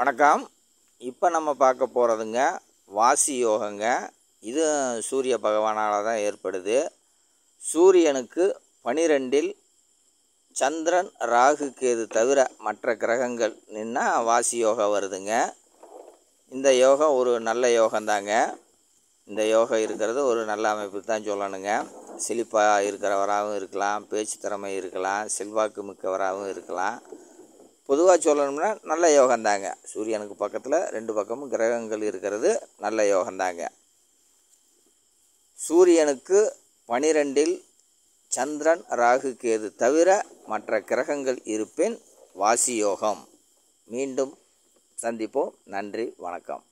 வணக்கம். இப்போ நம்ம பார்க்க போகிறதுங்க வாசி யோகங்க. இது சூரிய பகவானால் தான் ஏற்படுது. சூரியனுக்கு பனிரெண்டில் சந்திரன் ராகு கேது தவிர மற்ற கிரகங்கள் நின்னா வாசி யோகம் வருதுங்க. இந்த யோகம் ஒரு நல்ல யோகம்தாங்க இந்த யோகம் இருக்கிறது ஒரு நல்ல அமைப்பு தான் சொல்லணுங்க. செழிப்பாக இருக்கிறவராகவும் இருக்கலாம் பேச்சு திறமை இருக்கலாம் செல்வாக்கு மிக்கவராகவும் இருக்கலாம். பொதுவாக சொல்லணும்னா நல்ல யோகம்தாங்க. சூரியனுக்கு பக்கத்தில் ரெண்டு பக்கமும் கிரகங்கள் இருக்கிறது நல்ல யோகம்தாங்க. சூரியனுக்கு பனிரெண்டில் சந்திரன் ராகு கேது தவிர மற்ற கிரகங்கள் இருப்பின் வாசி யோகம். மீண்டும் சந்திப்போம். நன்றி வணக்கம்.